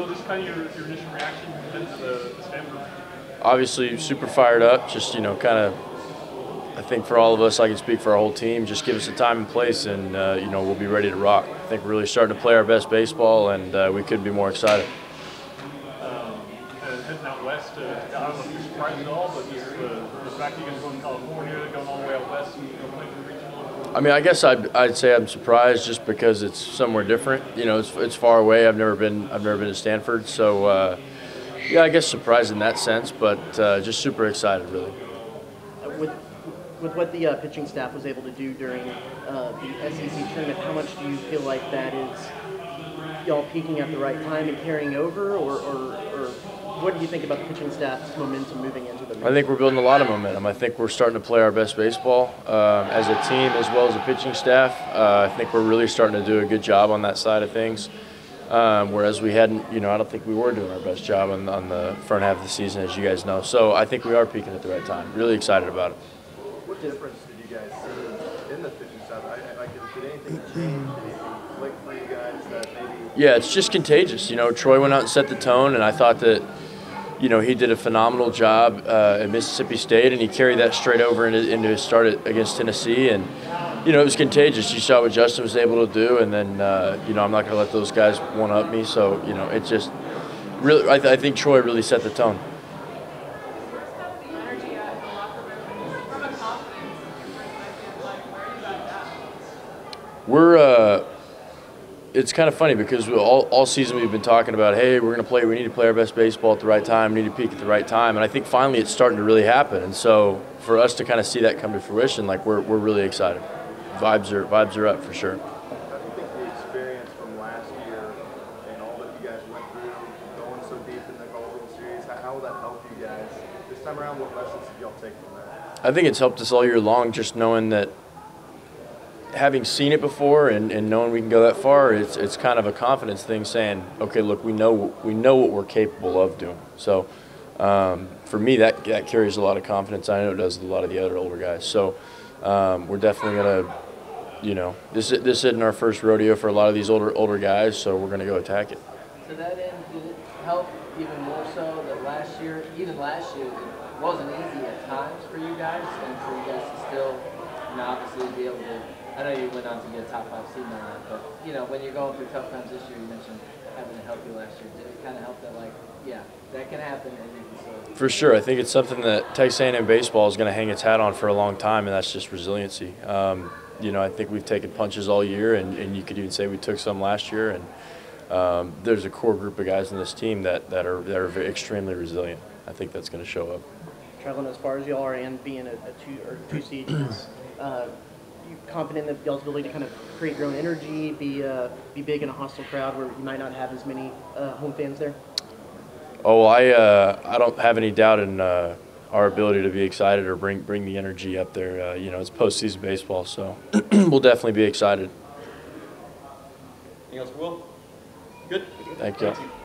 Will, just kind of your, your initial reaction to the, the Stanford. Obviously, super fired up. Just you know, kind of. I think for all of us, I can speak for our whole team. Just give us a time and place, and uh, you know we'll be ready to rock. I think we're really starting to play our best baseball, and uh, we couldn't be more excited. Um, heading out west, uh, I don't know if you're surprised at all, but just the, the fact that you guys going to California, going all the way out west, and you know, playing for the regional. I mean, I guess I'd, I'd say I'm surprised just because it's somewhere different. You know, it's, it's far away. I've never been I've never been to Stanford, so uh, yeah, I guess surprised in that sense, but uh, just super excited, really. With, with what the uh, pitching staff was able to do during uh, the SEC tournament, how much do you feel like that is y'all peaking at the right time and carrying over, or, or, or what do you think about the pitching staff's momentum moving into the? I think we're building a lot of momentum. I think we're starting to play our best baseball um, as a team as well as a pitching staff. Uh, I think we're really starting to do a good job on that side of things. Um, whereas we hadn't, you know, I don't think we were doing our best job on, on the front half of the season, as you guys know. So I think we are peaking at the right time. Really excited about it. What difference did you guys see in the pitching staff? I, I, like, did anything change? Anything click for you guys that maybe? Yeah, it's just contagious. You know, Troy went out and set the tone, and I thought that, you know, he did a phenomenal job uh, at Mississippi State, and he carried that straight over into, into his start at, against Tennessee, and you know, it was contagious. You saw what Justin was able to do, and then uh, you know, I'm not going to let those guys one up me. So you know, it just really, I, th- I think Troy really set the tone. We're. Uh, it's kind of funny because all, all season we've been talking about, hey, we're going to play, we need to play our best baseball at the right time, we need to peak at the right time. And I think finally it's starting to really happen. And so for us to kind of see that come to fruition, like we're, we're really excited. Vibes are, vibes are up for sure. How do you think the experience from last year and all that you guys went through, going so deep in the College World Series, how, how will that help you guys this time around? What lessons did y'all take from that? I think it's helped us all year long just knowing that having seen it before and, and knowing we can go that far, it's, it's kind of a confidence thing saying, okay, look, we know, we know what we're capable of doing. So um, for me, that, that carries a lot of confidence. I know it does a lot of the other older guys. So um, we're definitely going to, you know, this, this isn't our first rodeo for a lot of these older, older guys, so we're going to go attack it. To that end, did it help even more so that last year, even last year, it wasn't easy at times for you guys, and for you guys to still, know, obviously be able to. I know you went on to get a top five seed on that, but you know, when you're going through tough times this year, you mentioned having to help you last year. Did it kind of help that, like, yeah, that can happen, and. For sure, I think it's something that Texas A&M baseball is going to hang its hat on for a long time, and that's just resiliency. Um, you know, I think we've taken punches all year, and, and you could even say we took some last year. And um, there's a core group of guys in this team that, that are that are extremely resilient. I think that's going to show up. Traveling as far as y'all are and being a, a two or two seed, is, uh, you confident in y'all's ability to kind of create your own energy, be uh, be big in a hostile crowd where you might not have as many uh, home fans there? Oh, I uh, I don't have any doubt in uh, our ability to be excited or bring bring the energy up there. Uh, you know, it's postseason baseball, so we'll definitely be excited. Anything else, Will? Good. Thank you.